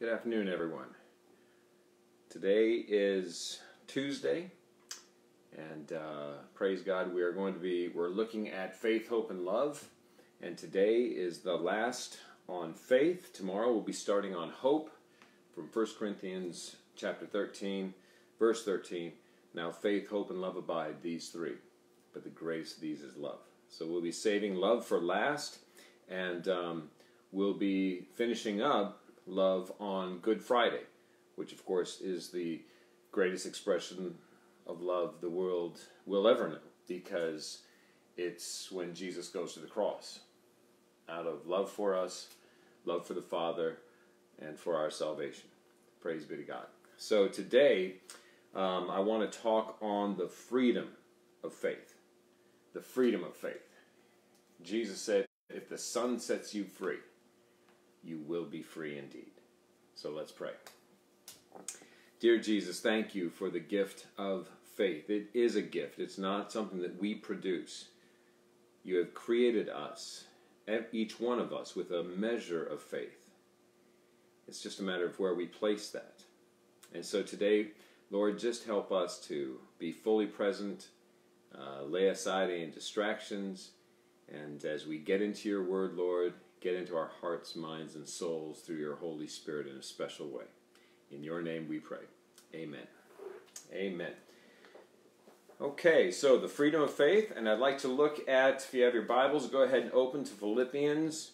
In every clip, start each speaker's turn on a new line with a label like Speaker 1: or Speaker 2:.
Speaker 1: Good afternoon, everyone. Today is Tuesday, and uh, praise God, we are going to be we're looking at faith, hope, and love. And today is the last on faith. Tomorrow we'll be starting on hope from 1 Corinthians chapter 13, verse 13. Now faith, hope, and love abide, these three. But the greatest of these is love. So we'll be saving love for last, and um, we'll be finishing up love on Good Friday, which of course is the greatest expression of love the world will ever know because it's when Jesus goes to the cross out of love for us, love for the Father, and for our salvation. Praise be to God. So today, um, I want to talk on the freedom of faith. The freedom of faith. Jesus said, If the Son sets you free, you will be free indeed. So let's pray. Dear Jesus, thank you for the gift of faith. It is a gift, it's not something that we produce. You have created us, each one of us, with a measure of faith. It's just a matter of where we place that. And so today, Lord, just help us to be fully present, uh, lay aside any distractions, and as we get into your word, Lord, get into our hearts, minds, and souls through your Holy Spirit in a special way. In your name we pray. Amen. Amen. Okay, so the freedom of faith, and I'd like to look at, if you have your Bibles, go ahead and open to Philippians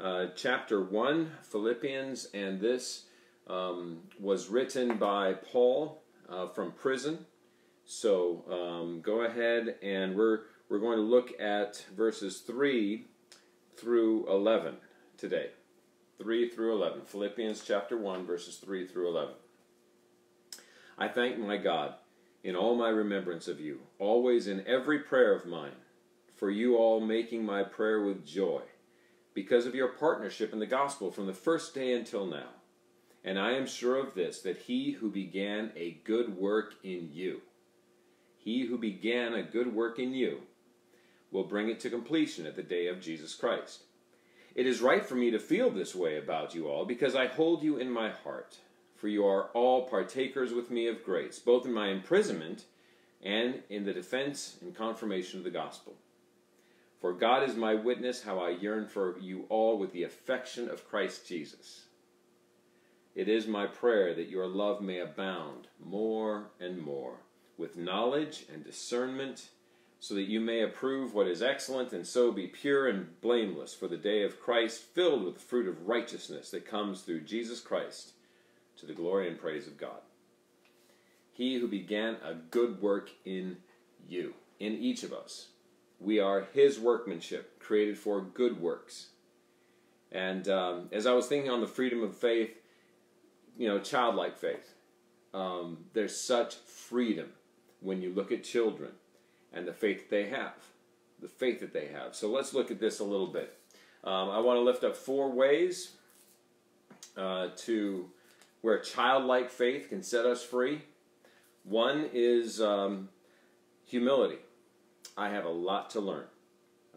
Speaker 1: uh, chapter 1. Philippians, and this um, was written by Paul uh, from prison. So um, go ahead, and we're, we're going to look at verses 3 through 11 today. 3 through 11. Philippians chapter 1, verses 3 through 11. I thank my God in all my remembrance of you, always in every prayer of mine, for you all making my prayer with joy, because of your partnership in the gospel from the first day until now. And I am sure of this, that he who began a good work in you, he who began a good work in you, will bring it to completion at the day of Jesus Christ. It is right for me to feel this way about you all, because I hold you in my heart. For you are all partakers with me of grace, both in my imprisonment and in the defense and confirmation of the gospel. For God is my witness how I yearn for you all with the affection of Christ Jesus. It is my prayer that your love may abound more and more with knowledge and discernment so that you may approve what is excellent, and so be pure and blameless for the day of Christ, filled with the fruit of righteousness that comes through Jesus Christ, to the glory and praise of God. He who began a good work in you, in each of us. We are his workmanship, created for good works. And um, as I was thinking on the freedom of faith, you know, childlike faith, um, there's such freedom when you look at children and the faith that they have. The faith that they have. So let's look at this a little bit. Um, I want to lift up four ways uh, to where childlike faith can set us free. One is um, humility. I have a lot to learn.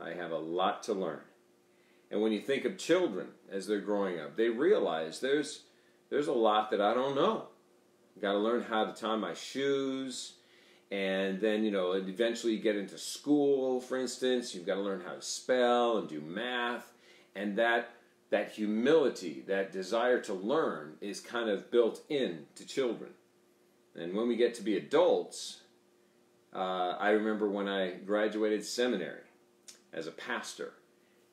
Speaker 1: I have a lot to learn. And when you think of children as they're growing up, they realize there's there's a lot that I don't know. Got to learn how to tie my shoes and then you know eventually you get into school for instance you've got to learn how to spell and do math. And that that humility that desire to learn is kind of built in to children. And when we get to be adults uh, i remember when i graduated seminary as a pastor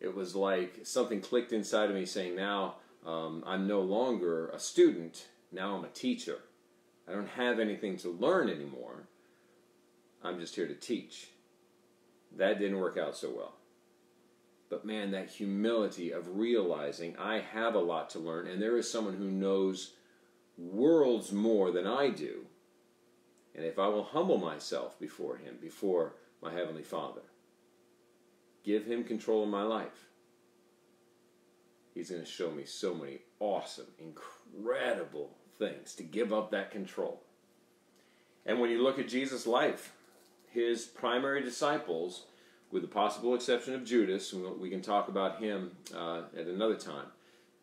Speaker 1: it was like something clicked inside of me saying now um, i'm no longer a student now i'm a teacher. I don't have anything to learn anymore I'm just here to teach. That didn't work out so well. But man, that humility of realizing I have a lot to learn and there is someone who knows worlds more than I do. And if I will humble myself before Him, before my Heavenly Father, give Him control of my life, He's going to show me so many awesome, incredible things to give up that control. And when you look at Jesus' life, his primary disciples, with the possible exception of Judas, we can talk about him uh, at another time,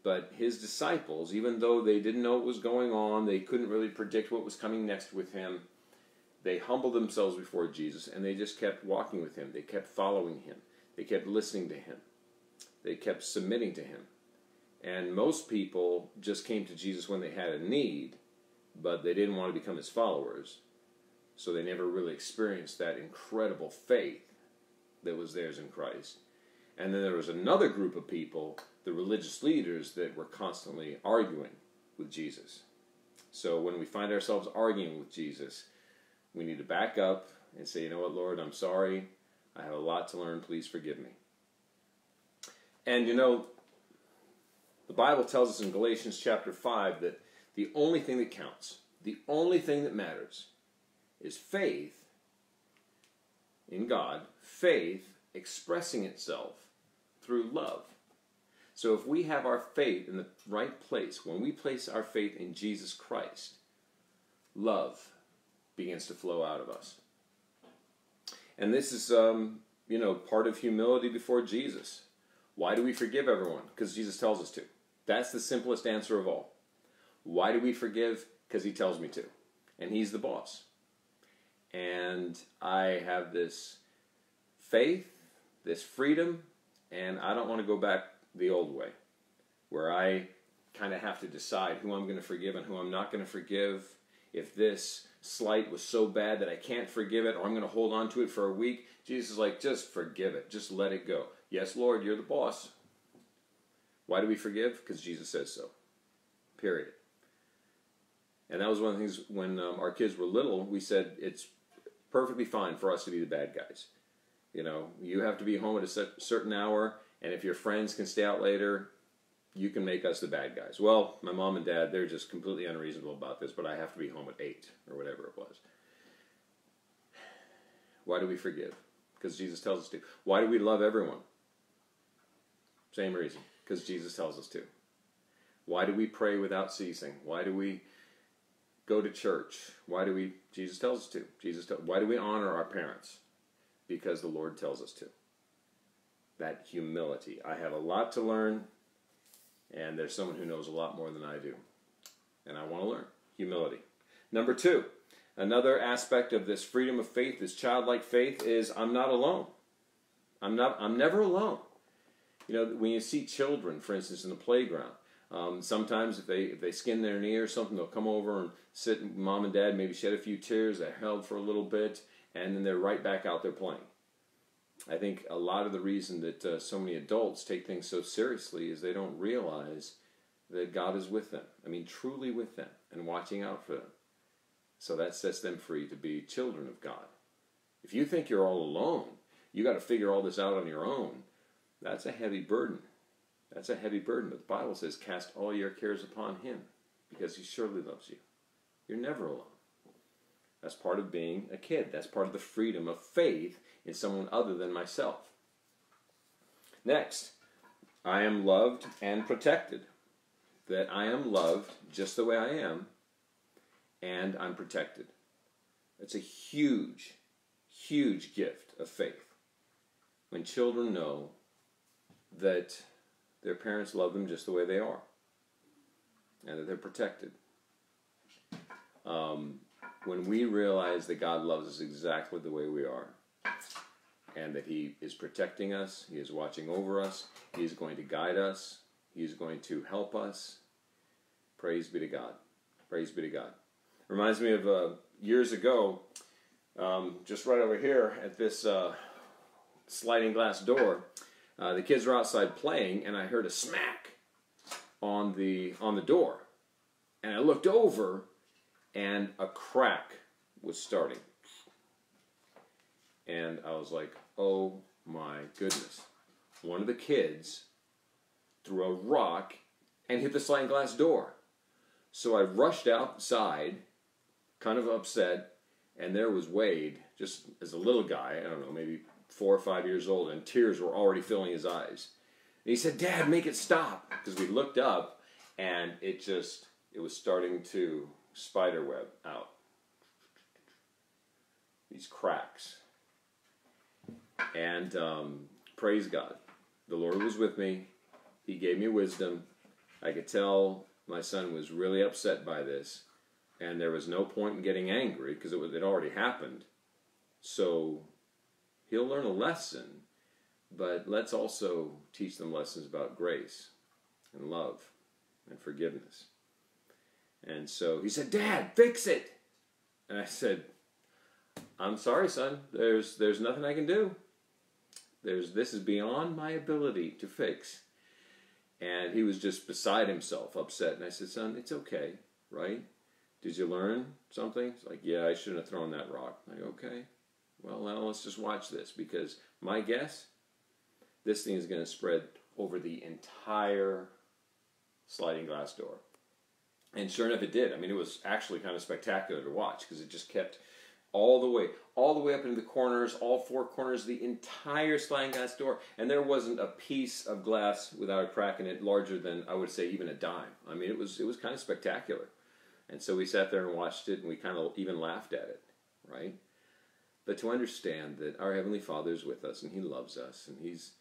Speaker 1: But his disciples, even though they didn't know what was going on, they couldn't really predict what was coming next with him, they humbled themselves before Jesus and they just kept walking with him. They kept following him. They kept listening to him. They kept submitting to him. And most people just came to Jesus when they had a need, but they didn't want to become his followers. So they never really experienced that incredible faith that was theirs in Christ. And then there was another group of people, the religious leaders, that were constantly arguing with Jesus. So when we find ourselves arguing with Jesus, we need to back up and say, you know what, Lord, I'm sorry. I have a lot to learn. Please forgive me. And you know, the Bible tells us in Galatians chapter 5 that the only thing that counts, the only thing that matters, is faith in God, faith expressing itself through love. So if we have our faith in the right place, when we place our faith in Jesus Christ, love begins to flow out of us. And this is, um, you know, part of humility before Jesus. Why do we forgive everyone? Because Jesus tells us to. That's the simplest answer of all. Why do we forgive? Because he tells me to. And he's the boss. And I have this faith, this freedom, and I don't want to go back the old way, where I kind of have to decide who I'm going to forgive and who I'm not going to forgive. If this slight was so bad that I can't forgive it, or I'm going to hold on to it for a week, Jesus is like, just forgive it, just let it go. Yes, Lord, you're the boss. Why do we forgive? Because Jesus says so. Period. And that was one of the things when um, our kids were little, we said it's perfectly fine for us to be the bad guys. You know, you have to be home at a certain hour, and if your friends can stay out later, you can make us the bad guys. Well, my mom and dad, they're just completely unreasonable about this, but I have to be home at 8 or whatever it was. Why do we forgive? Because Jesus tells us to. Why do we love everyone? Same reason. Because Jesus tells us to. Why do we pray without ceasing? Why do we go to church? Why do we? Jesus tells us to. Jesus. Tell, why do we honor our parents? because the Lord tells us to. That humility. I have a lot to learn, and there's someone who knows a lot more than I do. And I want to learn. Humility. Number two, another aspect of this freedom of faith, this childlike faith, is I'm not alone. I'm not. I'm never alone. You know, when you see children, for instance, in the playground, um, sometimes if they if they skin their knee or something, they'll come over and sit. Mom and dad maybe shed a few tears. They held for a little bit, and then they're right back out there playing. I think a lot of the reason that uh, so many adults take things so seriously is they don't realize that God is with them. I mean, truly with them and watching out for them. So that sets them free to be children of God. If you think you're all alone, you got to figure all this out on your own. That's a heavy burden. That's a heavy burden. But the Bible says, cast all your cares upon Him because He surely loves you. You're never alone. That's part of being a kid. That's part of the freedom of faith in someone other than myself. Next, I am loved and protected. That I am loved just the way I am, and I'm protected. It's a huge, huge gift of faith when children know that their parents love them just the way they are and that they're protected. Um, when we realize that God loves us exactly the way we are, and that He is protecting us, He is watching over us, He is going to guide us, He is going to help us. Praise be to God. Praise be to God. Reminds me of uh, years ago, um, just right over here at this uh, sliding glass door. Uh, the kids were outside playing, and I heard a smack on the on the door, and I looked over, and a crack was starting. And I was like, oh my goodness. One of the kids threw a rock and hit the sliding glass door. So I rushed outside, kind of upset, and there was Wade, just as a little guy, I don't know, maybe four or five years old, and tears were already filling his eyes. And he said, Dad, make it stop. Because we looked up, and it just, it was starting to spider web out. These cracks. And um, praise God. The Lord was with me. He gave me wisdom. I could tell my son was really upset by this, and there was no point in getting angry because it was it already happened. So he'll learn a lesson, but let's also teach them lessons about grace and love and forgiveness. And so he said, "Dad, fix it." And I said, "I'm sorry, son. There's there's nothing I can do. There's this is beyond my ability to fix." And he was just beside himself, upset. And I said, "Son, it's okay, right? Did you learn something?" He's like, "Yeah, I shouldn't have thrown that rock." I'm like, "Okay. Well, now let's just watch this because my guess, this thing is going to spread over the entire sliding glass door." And sure enough, it did. I mean, it was actually kind of spectacular to watch because it just kept all the way, all the way up into the corners, all four corners, the entire sliding glass door. And there wasn't a piece of glass without a crack in it larger than I would say even a dime. I mean, it was it was kind of spectacular. And so we sat there and watched it, and we kind of even laughed at it, right? But to understand that our heavenly Father is with us, and He loves us, and He's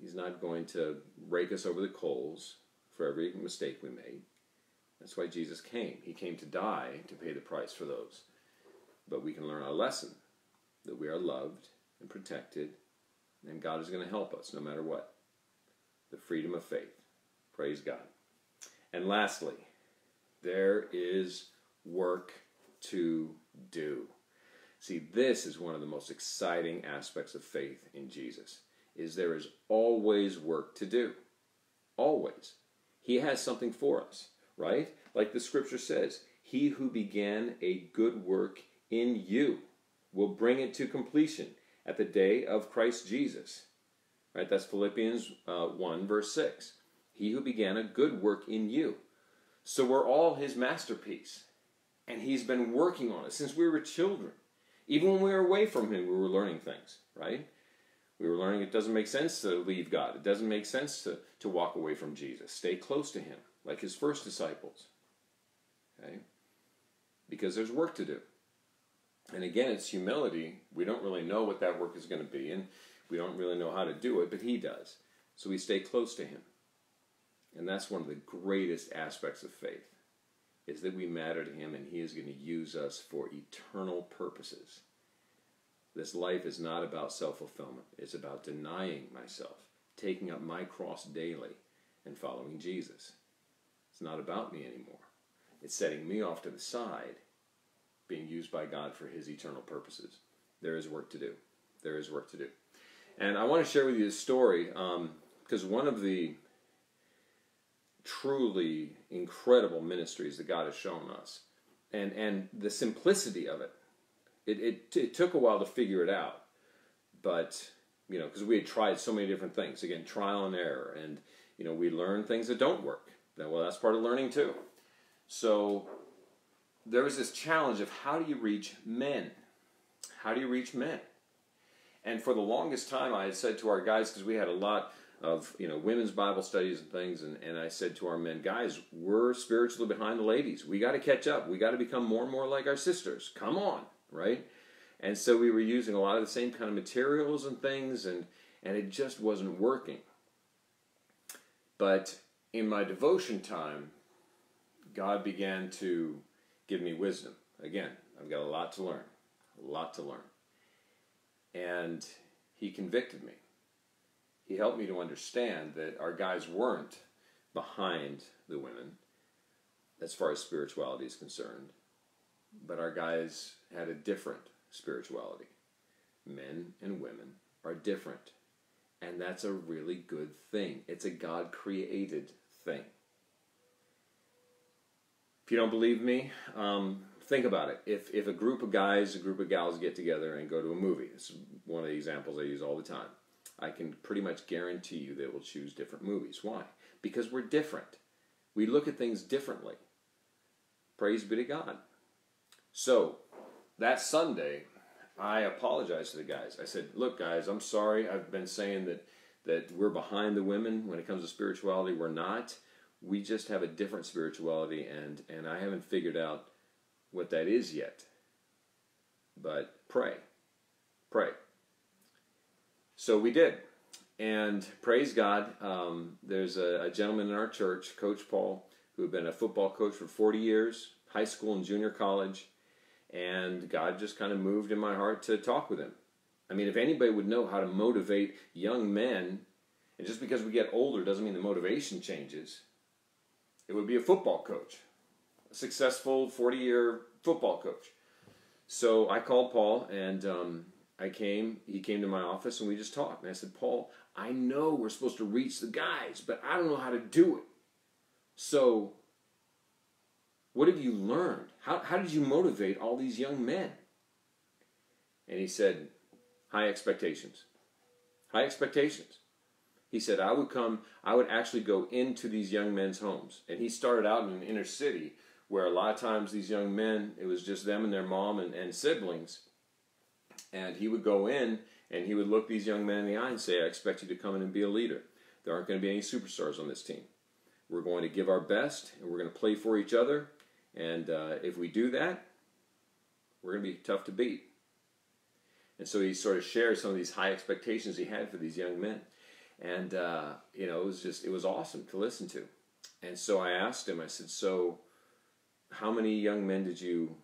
Speaker 1: He's not going to rake us over the coals for every mistake we made. That's why Jesus came. He came to die to pay the price for those. But we can learn our lesson that we are loved and protected, and God is going to help us no matter what. The freedom of faith. Praise God. And lastly, there is work to do. See, this is one of the most exciting aspects of faith in Jesus. Is there is always work to do. Always. He has something for us right? Like the scripture says, He who began a good work in you will bring it to completion at the day of Christ Jesus. Right? That's Philippians uh, 1, verse 6. He who began a good work in you. So we're all his masterpiece. And he's been working on it since we were children. Even when we were away from him, we were learning things, right? We were learning it doesn't make sense to leave God. It doesn't make sense to, to walk away from Jesus. Stay close to him like his first disciples. Okay? Because there's work to do. And again, it's humility. We don't really know what that work is going to be, and we don't really know how to do it, but he does. So we stay close to him. And that's one of the greatest aspects of faith is that we matter to him and he is going to use us for eternal purposes. This life is not about self-fulfillment. It's about denying myself, taking up my cross daily and following Jesus. It's not about me anymore. It's setting me off to the side, being used by God for His eternal purposes. There is work to do. There is work to do. And I want to share with you a story because um, one of the truly incredible ministries that God has shown us, and, and the simplicity of it, it, it, it took a while to figure it out. But, you know, because we had tried so many different things. Again, trial and error. And, you know, we learn things that don't work well, that's part of learning too. So there was this challenge of how do you reach men? How do you reach men? And for the longest time, I had said to our guys, because we had a lot of you know women's Bible studies and things, and, and I said to our men, guys, we're spiritually behind the ladies. We got to catch up. We got to become more and more like our sisters. Come on, right? And so we were using a lot of the same kind of materials and things, and and it just wasn't working. But in my devotion time, God began to give me wisdom. Again, I've got a lot to learn, a lot to learn. And He convicted me. He helped me to understand that our guys weren't behind the women as far as spirituality is concerned, but our guys had a different spirituality. Men and women are different. And that's a really good thing. It's a God created thing. If you don't believe me, um, think about it. If, if a group of guys, a group of gals get together and go to a movie, is one of the examples I use all the time, I can pretty much guarantee you they will choose different movies. Why? Because we're different. We look at things differently. Praise be to God. So, that Sunday, I apologized to the guys. I said, Look, guys, I'm sorry. I've been saying that that we're behind the women when it comes to spirituality. We're not. We just have a different spirituality, and, and I haven't figured out what that is yet. But pray. Pray. So we did. and praise God, um, there's a, a gentleman in our church, Coach Paul, who had been a football coach for 40 years, high school and junior college, and God just kind of moved in my heart to talk with him. I mean, if anybody would know how to motivate young men, and just because we get older doesn't mean the motivation changes, it would be a football coach, a successful 40 year football coach. So I called Paul and um, I came, he came to my office and we just talked. And I said, Paul, I know we're supposed to reach the guys, but I don't know how to do it. So, what have you learned? How, how did you motivate all these young men? And he said, high expectations. High expectations. He said, I would come, I would actually go into these young men's homes. And he started out in an inner city where a lot of times these young men, it was just them and their mom and, and siblings. And he would go in and he would look these young men in the eye and say, I expect you to come in and be a leader. There aren't going to be any superstars on this team. We're going to give our best and we're going to play for each other. And uh, if we do that, we're going to be tough to beat. And so he sort of shared some of these high expectations he had for these young men. And, uh, you know, it was just, it was awesome to listen to. And so I asked him, I said, so how many young men did you,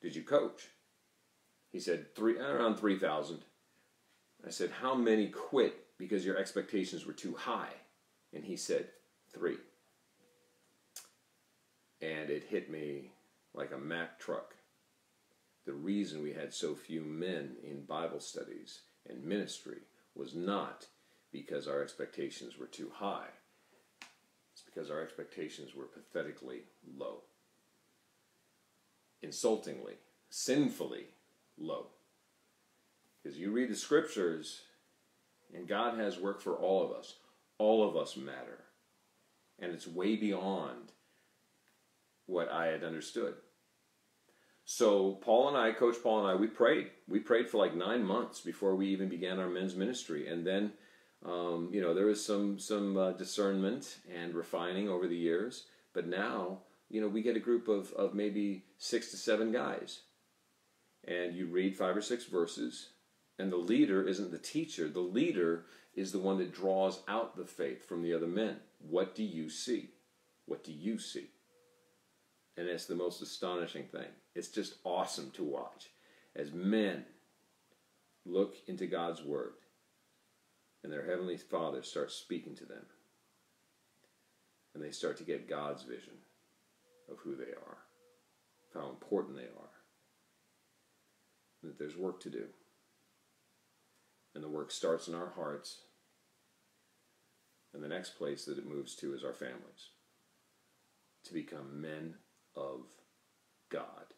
Speaker 1: did you coach? He said, three, around 3,000. I said, how many quit because your expectations were too high? And he said, three. And it hit me like a Mack truck. The reason we had so few men in Bible studies and ministry was not because our expectations were too high. It's because our expectations were pathetically low. Insultingly, sinfully low. Because you read the scriptures, and God has work for all of us. All of us matter. And it's way beyond what I had understood. So Paul and I, Coach Paul and I, we prayed. We prayed for like nine months before we even began our men's ministry, and then, um, you know, there was some some uh, discernment and refining over the years. But now, you know, we get a group of of maybe six to seven guys, and you read five or six verses, and the leader isn't the teacher. The leader is the one that draws out the faith from the other men. What do you see? What do you see? And it's the most astonishing thing. It's just awesome to watch as men look into God's Word and their Heavenly Father starts speaking to them. And they start to get God's vision of who they are, how important they are, that there's work to do. And the work starts in our hearts. And the next place that it moves to is our families. To become men of God.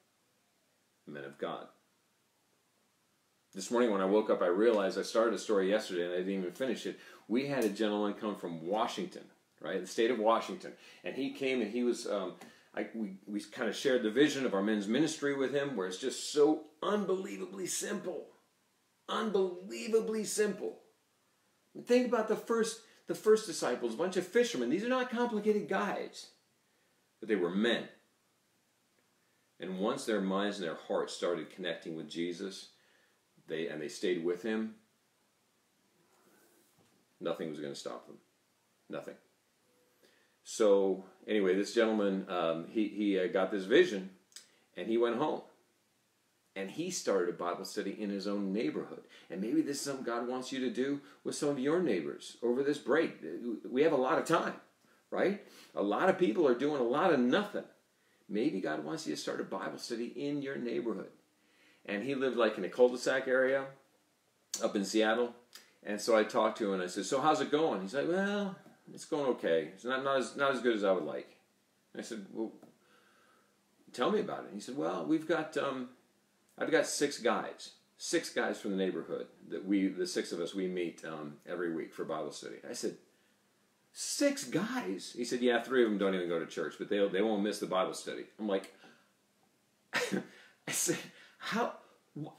Speaker 1: Men of God. This morning when I woke up, I realized I started a story yesterday and I didn't even finish it. We had a gentleman come from Washington, right, the state of Washington, and he came and he was. Um, I, we, we kind of shared the vision of our men's ministry with him, where it's just so unbelievably simple, unbelievably simple. Think about the first the first disciples, a bunch of fishermen. These are not complicated guys, but they were men. And once their minds and their hearts started connecting with Jesus, they and they stayed with him, nothing was going to stop them. Nothing. So anyway, this gentleman um, he he uh, got this vision, and he went home, and he started a Bible study in his own neighborhood. And maybe this is something God wants you to do with some of your neighbors over this break. We have a lot of time, right? A lot of people are doing a lot of nothing. Maybe God wants you to start a Bible study in your neighborhood. And he lived like in a cul-de-sac area up in Seattle. And so I talked to him and I said, So how's it going? He's like, Well, it's going okay. It's not, not, as, not as good as I would like. And I said, Well, tell me about it. And he said, Well, we've got, um, I've got six guys, six guys from the neighborhood that we, the six of us, we meet um, every week for Bible study. I said, Six guys. He said, Yeah, three of them don't even go to church, but they, they won't miss the Bible study. I'm like, I said, How, wh-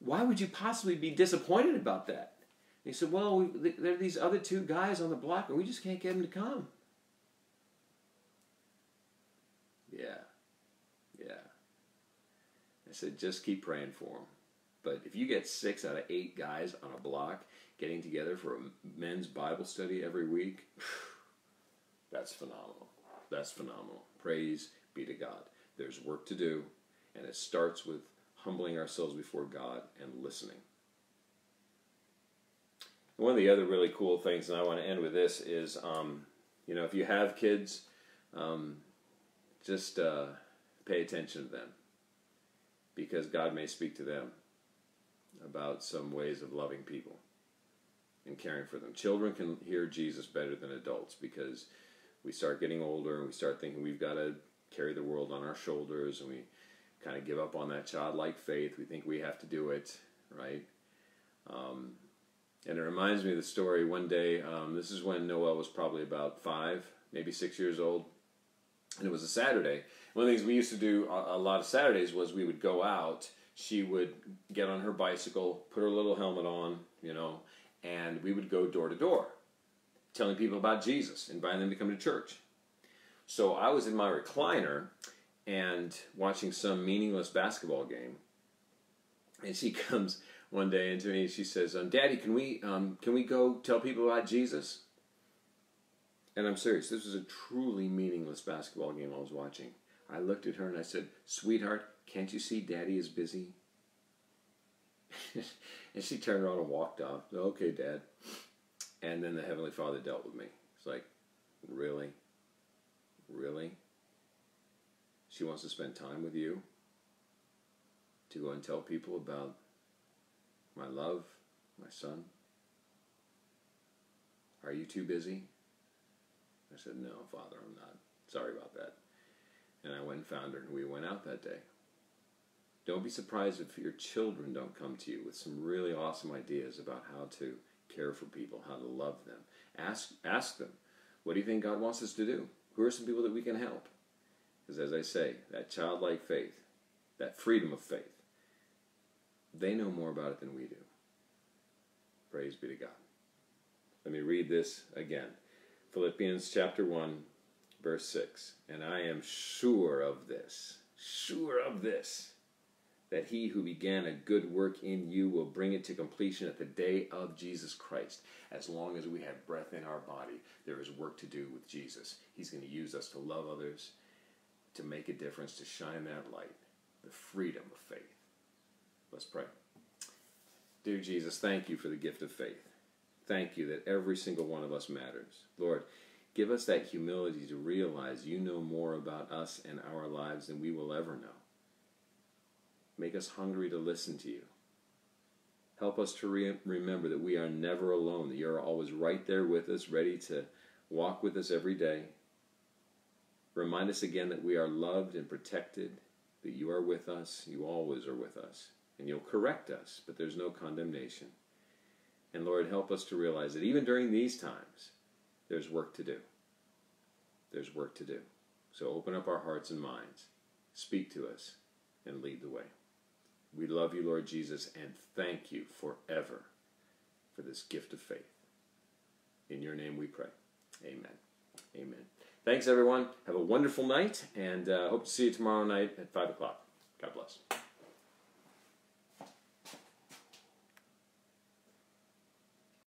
Speaker 1: why would you possibly be disappointed about that? He said, Well, we, there are these other two guys on the block, and we just can't get them to come. Yeah, yeah. I said, Just keep praying for them. But if you get six out of eight guys on a block, getting together for a men's Bible study every week. That's phenomenal. That's phenomenal. Praise be to God. There's work to do, and it starts with humbling ourselves before God and listening. One of the other really cool things, and I want to end with this, is um, you know, if you have kids, um, just uh, pay attention to them because God may speak to them about some ways of loving people and caring for them. Children can hear Jesus better than adults because we start getting older and we start thinking we've got to carry the world on our shoulders and we kind of give up on that childlike faith. We think we have to do it, right? Um, and it reminds me of the story one day. Um, this is when Noel was probably about five, maybe six years old. And it was a Saturday. One of the things we used to do a, a lot of Saturdays was we would go out. She would get on her bicycle, put her little helmet on, you know, and we would go door to door telling people about Jesus, inviting them to come to church. So I was in my recliner and watching some meaningless basketball game. And she comes one day and to me she says, um, "Daddy, can we um, can we go tell people about Jesus?" And I'm serious. This was a truly meaningless basketball game I was watching. I looked at her and I said, "Sweetheart, can't you see Daddy is busy?" and she turned around and walked off. Okay, Dad. And then the Heavenly Father dealt with me. It's like, really? Really? She wants to spend time with you? To go and tell people about my love, my son? Are you too busy? I said, No, Father, I'm not. Sorry about that. And I went and found her, and we went out that day. Don't be surprised if your children don't come to you with some really awesome ideas about how to care for people, how to love them. Ask, ask them, what do you think God wants us to do? Who are some people that we can help? Because as I say, that childlike faith, that freedom of faith, they know more about it than we do. Praise be to God. Let me read this again. Philippians chapter 1, verse 6. And I am sure of this, sure of this that he who began a good work in you will bring it to completion at the day of Jesus Christ. As long as we have breath in our body, there is work to do with Jesus. He's going to use us to love others, to make a difference, to shine that light, the freedom of faith. Let's pray. Dear Jesus, thank you for the gift of faith. Thank you that every single one of us matters. Lord, give us that humility to realize you know more about us and our lives than we will ever know. Make us hungry to listen to you. Help us to re- remember that we are never alone, that you're always right there with us, ready to walk with us every day. Remind us again that we are loved and protected, that you are with us, you always are with us, and you'll correct us, but there's no condemnation. And Lord, help us to realize that even during these times, there's work to do. There's work to do. So open up our hearts and minds, speak to us, and lead the way. We love you, Lord Jesus, and thank you forever for this gift of faith. In your name we pray. Amen. Amen. Thanks, everyone. Have a wonderful night, and uh, hope to see you tomorrow night at 5 o'clock. God bless.